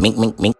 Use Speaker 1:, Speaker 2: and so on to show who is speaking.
Speaker 1: mink, mink, mink.